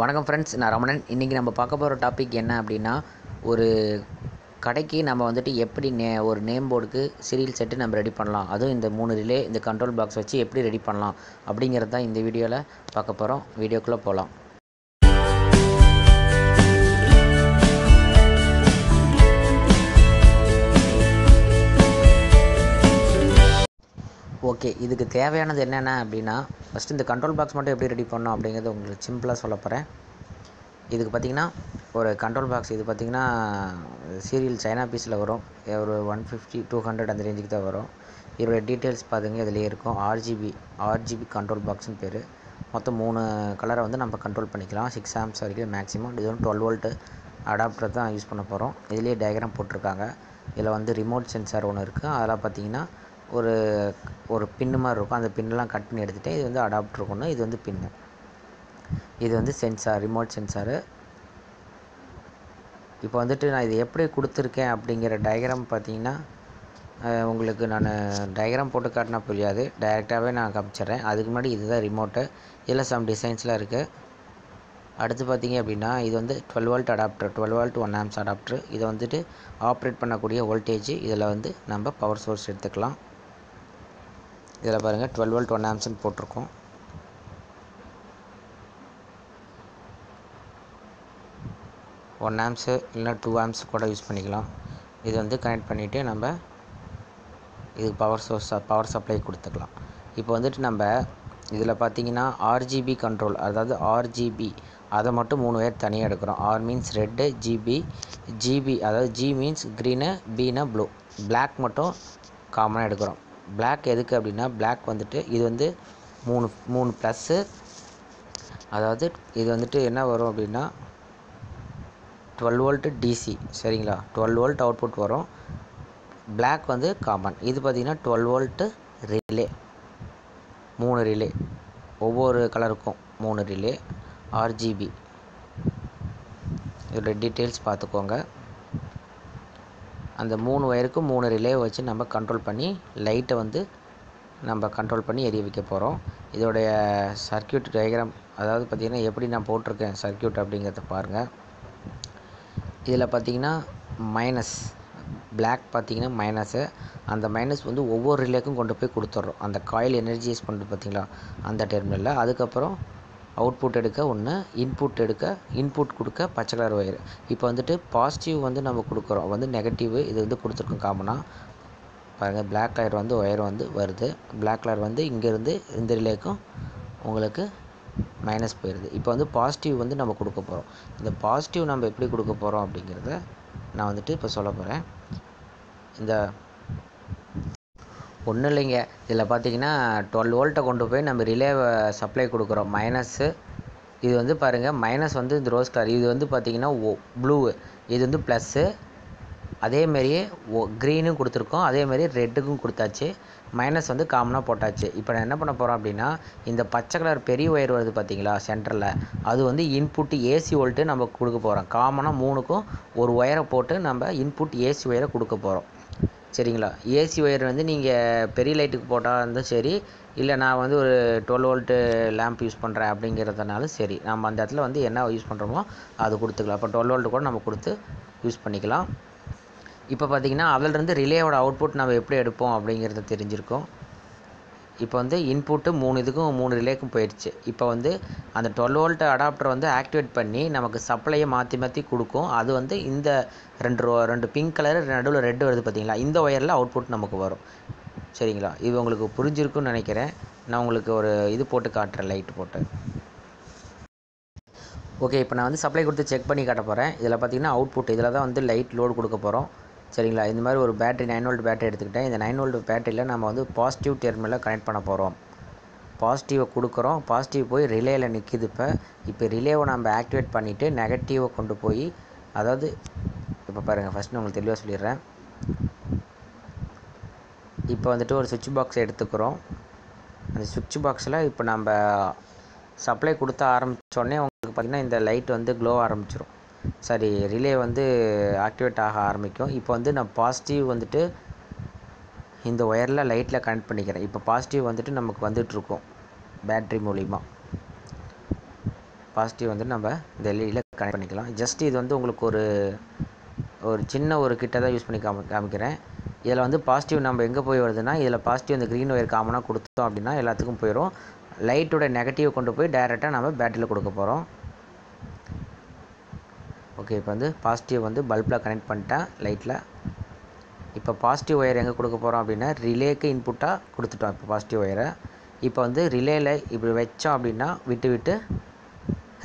வணக்கம் ஃப்ரெண்ட்ஸ் நான் ரமணன். இன்றைக்கி நம்ம பார்க்க போகிற டாபிக் என்ன அப்படின்னா ஒரு கடைக்கு நம்ம வந்துட்டு எப்படி நே ஒரு நேம் போர்டுக்கு சீரியல் செட்டு நம்ம ரெடி பண்ணலாம். அதுவும் இந்த மூணு ரிலே இந்த கண்ட்ரோல் பாக்ஸ் வச்சு எப்படி ரெடி பண்ணலாம் அப்படிங்கிறது தான் இந்த வீடியோவில் பார்க்க போகிறோம் வீடியோக்குள்ளே போகலாம் ஓகே இதுக்கு தேவையானது என்னென்ன அப்படின்னா ஃபஸ்ட்டு இந்த கண்ட்ரோல் பாக்ஸ் மட்டும் எப்படி ரெடி பண்ணோம் அப்படிங்கிறது உங்களுக்கு சிம்பிளாக சொல்ல போகிறேன் இதுக்கு பார்த்தீங்கன்னா ஒரு கண்ட்ரோல் பாக்ஸ் இது பார்த்தீங்கன்னா சீரியல் சைனா பீஸில் வரும். ஒரு ஒன் ஃபிஃப்டி டூ ஹண்ட்ரட் அந்த ரேஞ்சுக்கு தான் வரும். இதோட டீட்டெயில்ஸ் பார்த்துங்க இதுலேயே இருக்கும். ஆர்ஜிபி ஆர்ஜிபி கண்ட்ரோல் பாக்ஸ்னு பேர். மொத்தம் மூணு கலரை வந்து நம்ம கண்ட்ரோல் பண்ணிக்கலாம். சிக்ஸ் ஆம்ஸ் வரைக்கும் மேக்ஸிமம் இது வந்து டுவெல் வோல்ட்டு அடாப்டர் தான் யூஸ் பண்ண போகிறோம் இதுலேயே டயக்ராம் போட்டிருக்காங்க. இதில் வந்து ரிமோட் சென்சார் ஒன்று இருக்குது அதெல்லாம் பார்த்தீங்கன்னா ஒரு ஒரு பின்னு மாதிரி இருக்கும். அந்த பின்னெலாம் கட் பண்ணி எடுத்துகிட்டு இது வந்து அடாப்டர் ஒன்று இது வந்து பின்னு இது வந்து சென்சார் ரிமோட் சென்சாரு இப்போ வந்துட்டு நான் இது எப்படி கொடுத்துருக்கேன் அப்படிங்கிற டயக்ராம் பார்த்தீங்கன்னா உங்களுக்கு நான் டயக்ராம் போட்டு காட்டினா புரியாது. டைரெக்டாகவே நான் காமிச்சிடுறேன். அதுக்கு முன்னாடி இதுதான் ரிமோட்டு இதில் சம் டிசைன்ஸ்லாம் இருக்குது அடுத்து பார்த்தீங்க அப்படின்னா இது வந்து twelve volt adapter twelve volt one amps adapter இதை வந்துட்டு ஆப்ரேட் பண்ணக்கூடிய வோல்டேஜ் இதில் வந்து நம்ம பவர் சோர்ஸ் எடுத்துக்கலாம். இதில் பாருங்கள் டுவெல் வோல்ட் ஒன் ஆம்ஸ்னு போட்டிருக்கோம். ஒன் ஆம்ஸு இல்லைனா டூ ஆம்ஸ் கூட யூஸ் பண்ணிக்கலாம். இது வந்து கனெக்ட் பண்ணிவிட்டு நம்ம இதுக்கு பவர் சோர்ஸ் பவர் சப்ளை கொடுத்துக்கலாம். இப்போ வந்துட்டு நம்ம இதில் பார்த்தீங்கன்னா ஆர்ஜிபி கண்ட்ரோல் அதாவது ஆர்ஜிபி அதை மட்டும் மூணு பேர் தனியாக எடுக்கிறோம். R means red GB GB அதாவது ஜி மீன்ஸ் க்ரீனு பீனா ப்ளூ பிளாக் மட்டும் காமனாக எடுக்கிறோம். பிளாக் எதுக்கு அப்படின்னா பிளாக் வந்துட்டு இது வந்து மூணு மூணு ப்ளஸ்ஸு அதாவது இது வந்துட்டு என்ன வரும் அப்படின்னா டுவெல் வோல்ட்டு டிசி சரிங்களா? டுவெல் வோல்ட் அவுட்புட் வரும். பிளாக் வந்து காமன் இது பார்த்திங்கன்னா டுவெல் வோல்ட்டு ரிலே மூணு ரிலே ஒவ்வொரு கலருக்கும் மூணு ரிலே ஆர்ஜிபி இதோட டீட்டெயில்ஸ் பார்த்துக்கோங்க அந்த மூணு ஒயருக்கும் மூணு ரிலே வச்சு நம்ம கண்ட்ரோல் பண்ணி லைட்டை வந்து நம்ம கண்ட்ரோல் பண்ணி எரிய வைக்க போகிறோம் இதோடைய சர்க்யூட் டயக்ராம் அதாவது பார்த்திங்கன்னா எப்படி நான் போட்டிருக்கேன் சர்க்யூட் அப்படிங்கிறத பாருங்கள் இதில் பார்த்தீங்கன்னா மைனஸ் பிளாக் பார்த்தீங்கன்னா மைனஸு அந்த மைனஸ் வந்து ஒவ்வொரு ரிலேக்கும் கொண்டு போய் கொடுத்துட்றோம் அந்த காயில் எனர்ஜிஸ் பண்ணுறது பார்த்தீங்களா அந்த டெர்மினலில் அதுக்கப்புறம் அவுட்புட் எடுக்க ஒன்று இன்புட் எடுக்க இன்புட் கொடுக்க பச்சை கலர் ஒயர் இப்போ வந்துட்டு பாசிட்டிவ் வந்து நம்ம கொடுக்குறோம். வந்து நெகட்டிவ் இது வந்து கொடுத்துருக்கோம் காமனாக பாருங்கள் பிளாக் கலர் வந்து ஒயர் வந்து வருது. பிளாக் கலர் வந்து இங்கேருந்து இந்த ரிலேக்கும் உங்களுக்கு மைனஸ் போயிடுது இப்போ வந்து பாசிட்டிவ் வந்து நம்ம கொடுக்க போகிறோம் இந்த பாசிட்டிவ் நம்ம எப்படி கொடுக்க போகிறோம் அப்படிங்கிறத நான் வந்துட்டு இப்போ சொல்ல போகிறேன் இந்த ஒன்றும் இல்லைங்க. இதில் பார்த்தீங்கன்னா டுவெல் வோல்ட்டை கொண்டு போய் நம்ம ரிலேவை சப்ளை கொடுக்குறோம். மைனஸ்ஸு இது வந்து பாருங்கள் மைனஸ் வந்து இந்த ரோஸ் கலர் இது வந்து பார்த்திங்கன்னா ஓ ப்ளூவு இது வந்து ப்ளஸ்ஸு அதேமாரியே ஓ க்ரீனும் கொடுத்துருக்கோம். அதேமாரி ரெட்டுக்கும் கொடுத்தாச்சு. மைனஸ் வந்து காமனாக போட்டாச்சு. இப்போ நான் என்ன பண்ண போகிறோம் அப்படின்னா இந்த பச்சை கலர் பெரிய ஒயர் வருது பார்த்தீங்களா சென்டரில் அது வந்து இன்புட் ஏசி வோல்ட்டு நம்ம கொடுக்க போகிறோம் காமனாக மூணுக்கும் ஒரு ஒயரை போட்டு நம்ம இன்புட் ஏசி ஒயரை கொடுக்க போகிறோம் சரிங்களா? ஏசி ஒயர் வந்து நீங்கள் பெரிய லைட்டுக்கு போட்டால் இருந்தால் சரி இல்லை நான் வந்து ஒரு டுவெல் வோல்ட்டு லேம்ப் யூஸ் பண்ணுறேன் அப்படிங்கிறதுனாலும் சரி நம்ம அந்த இடத்துல வந்து என்ன யூஸ் பண்ணுறோமோ அது கொடுத்துக்கலாம். அப்போ டுவெல் வோல்ட்டு கூட நம்ம கொடுத்து யூஸ் பண்ணிக்கலாம். இப்போ பார்த்தீங்கன்னா அதிலிருந்து ரிலேயோட அவுட்புட் நம்ம எப்படி எடுப்போம் அப்படிங்கிறது தெரிஞ்சிருக்கும். இப்போ வந்து இன்புட்டு மூணு இதுக்கும் மூணு ரிலேக்கும் போயிடுச்சு. இப்போ வந்து அந்த டுவெல் வோல்ட் அடாப்டர் வந்து ஆக்டிவேட் பண்ணி நமக்கு சப்ளையை மாற்றி மாற்றி கொடுக்கும். அது வந்து இந்த ரெண்டு ரோ ரெண்டு பிங்க் கலர் நடுவில் ரெட் வருது பார்த்தீங்களா? இந்த ஒயரில் அவுட்புட் நமக்கு வரும். சரிங்களா? இது உங்களுக்கு புரிஞ்சிருக்குன்னு நினைக்கிறேன். நான் உங்களுக்கு ஒரு இது போட்டு காட்டுறேன் லைட் போட்டு. ஓகே இப்போ நான் வந்து சப்ளை கொடுத்து செக் பண்ணி காட்ட போகிறேன் இதில் பார்த்தீங்கன்னா அவுட்புட் இதில் தான் வந்து லைட் லோடு கொடுக்க போகிறோம் சரிங்களா? இந்த மாதிரி ஒரு பேட்டரி நைன் வோல்ட் பேட்டரி எடுத்துக்கிட்டேன். இந்த நைன் வோல்ட் பேட்டரியில் நம்ம வந்து பாசிட்டிவ் டெர்மினலில் கனெக்ட் பண்ண போகிறோம் பாசிட்டிவை கொடுக்குறோம். பாசிட்டிவ் போய் ரிலேயில் நிற்கிது இப்போ. இப்போ ரிலேவை நம்ம ஆக்டிவேட் பண்ணிவிட்டு நெகட்டிவை கொண்டு போய் அதாவது இப்போ பாருங்கள் ஃபஸ்ட்டு உங்களுக்கு தெளிவாக சொல்லிடுறேன். இப்போ வந்துட்டு ஒரு சுவிட்ச் பாக்ஸ் எடுத்துக்கிறோம். அந்த சுவிட்ச் பாக்ஸில் இப்போ நம்ம சப்ளை கொடுத்த ஆரம்பித்தோடனே உங்களுக்கு பார்த்திங்கன்னா இந்த லைட் வந்து க்ளோ ஆரம்பிச்சிடும் சாரி ரிலே வந்து ஆக்டிவேட் ஆக ஆரம்பிக்கும். இப்போ வந்து நான் பாசிட்டிவ் வந்துட்டு இந்த ஒயரில் லைட்டில் கனெக்ட் பண்ணிக்கிறேன். இப்போ பாசிட்டிவ் வந்துட்டு நமக்கு வந்துட்டுருக்கும் பேட்ரி மூலிமா பாசிட்டிவ் வந்து நம்ம இந்த எல்இடியில் கனெக்ட் பண்ணிக்கலாம். ஜஸ்ட் இது வந்து உங்களுக்கு ஒரு ஒரு சின்ன ஒரு கிட்ட தான் யூஸ் பண்ணி காமி காமிக்கிறேன். இதில் வந்து பாசிட்டிவ் நம்ம எங்கே போய் வருதுன்னா இதில் பாசிட்டிவ் இந்த க்ரீன் ஒயர் காமனாக கொடுத்தோம் அப்படின்னா எல்லாத்துக்கும் போயிடும் லைட்டோட நெகட்டிவ் கொண்டு போய் டைரெக்டாக நம்ம பேட்டரியில் கொடுக்க போகிறோம் ஓகே இப்போ வந்து பாசிட்டிவ் வந்து பல்பில் கனெக்ட் பண்ணிட்டேன் லைட்டில் இப்போ பாசிட்டிவ் ஒயர் எங்கே கொடுக்க போகிறோம் அப்படின்னா ரிலேக்கு இன்புட்டாக கொடுத்துட்டோம் இப்போ பாசிட்டிவ் ஒயரை இப்போ வந்து ரிலேயில் இப்படி வச்சோம் அப்படின்னா விட்டு விட்டு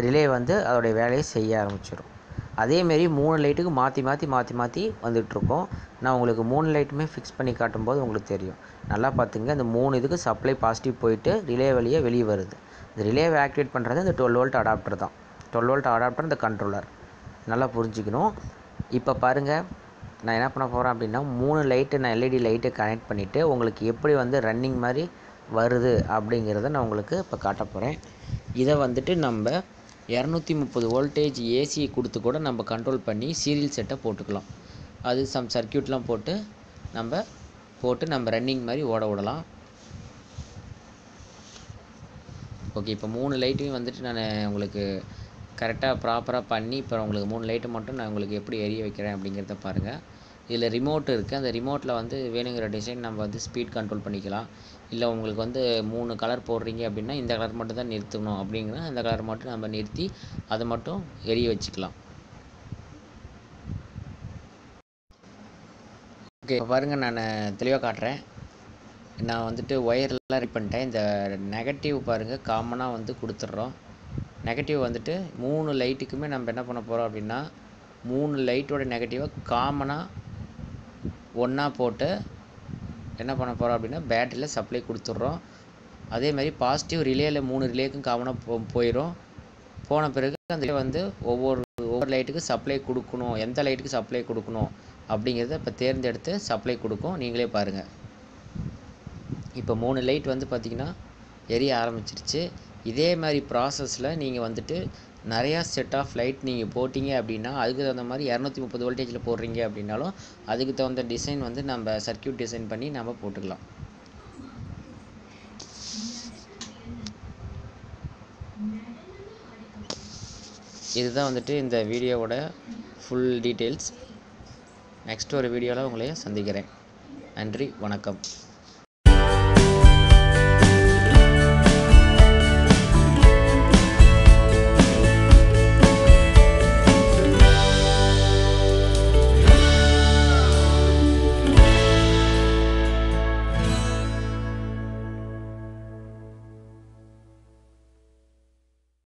ரிலே வந்து அதோடைய வேலையை செய்ய ஆரம்பிச்சிடும் அதேமாரி மூணு லைட்டுக்கு மாற்றி மாற்றி மாற்றி மாற்றி வந்துகிட்ருக்கோம் நான் உங்களுக்கு மூணு லைட்டுமே ஃபிக்ஸ் பண்ணி காட்டும்போது உங்களுக்கு தெரியும். நல்லா பார்த்துங்க இந்த மூணு இதுக்கு சப்ளை பாசிட்டிவ் போயிட்டு ரிலே வழியாக வெளியே வருது. இந்த ரிலேவை ஆக்டிவேட் பண்ணுறது இந்த டுவெல் வோல்ட் அடாப்டர் தான். டுவெல் வோல்ட் அடாப்டர் இந்த கண்ட்ரோலர் நல்லா புரிஞ்சுக்கணும். இப்போ பாருங்கள் நான் என்ன பண்ண போகிறேன் அப்படின்னா மூணு லைட்டு நான் எல்இடி லைட்டை கனெக்ட் பண்ணிவிட்டு உங்களுக்கு எப்படி வந்து ரன்னிங் மாதிரி வருது அப்படிங்கிறத நான் உங்களுக்கு இப்போ காட்ட போகிறேன் இதை வந்துட்டு நம்ம இரநூத்தி முப்பது வோல்டேஜ் ஏசியை கொடுத்து கூட நம்ம கண்ட்ரோல் பண்ணி சீரியல் செட்டை போட்டுக்கலாம். அது சம் சர்க்கியூட்லாம் போட்டு நம்ம போட்டு நம்ம ரன்னிங் மாதிரி ஓட விடலாம். ஓகே இப்போ மூணு லைட்டையும் வந்துட்டு நான் உங்களுக்கு கரெக்டாக ப்ராப்பராக பண்ணி இப்போ உங்களுக்கு மூணு லைட்டு மட்டும் நான் உங்களுக்கு எப்படி எரிய வைக்கிறேன் அப்படிங்கிறத பாருங்கள் இதில் ரிமோட் இருக்குது அந்த ரிமோட்டில் வந்து வேணுங்கிற டிசைன் நம்ம வந்து ஸ்பீட் கண்ட்ரோல் பண்ணிக்கலாம். இல்லை உங்களுக்கு வந்து மூணு கலர் போடுறீங்க அப்படின்னா இந்த கலர் மட்டும் தான் நிறுத்தணும் அப்படிங்கிற அந்த கலர் மட்டும் நம்ம நிறுத்தி அதை மட்டும் எரிய வச்சுக்கலாம். ஓகே இப்போ பாருங்கள் நான் தெளிவாக காட்டுறேன். நான் வந்துட்டு ஒயர்லாம் ரெடி பண்ணிட்டேன் இந்த நெகட்டிவ் பாருங்கள் காமனாக வந்து கொடுத்துட்றோம். நெகட்டிவ் வந்துட்டு மூணு லைட்டுக்குமே நம்ம என்ன பண்ண போகிறோம் அப்படின்னா மூணு லைட்டோட நெகட்டிவை காமனாக ஒன்றா போட்டு என்ன பண்ண போகிறோம் அப்படின்னா பேட்டரியில் சப்ளை கொடுத்துட்றோம். அதேமாதிரி பாசிட்டிவ் ரிலேயில் மூணு ரிலேக்கும் காமனாக போ போயிடும் போன பிறகு அந்த வந்து ஒவ்வொரு ஒவ்வொரு லைட்டுக்கு சப்ளை கொடுக்கணும். எந்த லைட்டுக்கு சப்ளை கொடுக்கணும் அப்படிங்கிறத இப்போ தேர்ந்தெடுத்து சப்ளை கொடுக்கும். நீங்களே பாருங்கள் இப்போ மூணு லைட் வந்து பார்த்திங்கன்னா எரிய ஆரம்பிச்சிருச்சு. இதே மாதிரி ப்ராசஸில் நீங்கள் வந்துட்டு நிறையா செட் ஆஃப் லைட் நீங்கள் போட்டிங்க அப்படின்னா அதுக்கு தகுந்த மாதிரி இரநூத்தி முப்பது வோல்டேஜில் போடுறீங்க அப்படின்னாலும் அதுக்கு தகுந்த டிசைன் வந்து நம்ம சர்க்கியூட் டிசைன் பண்ணி நம்ம போட்டுக்கலாம். இதுதான் வந்துட்டு இந்த வீடியோவோட ஃபுல் டீட்டெயில்ஸ் நெக்ஸ்ட் ஒரு வீடியோவில் உங்களைய சந்திக்கிறேன். நன்றி வணக்கம்.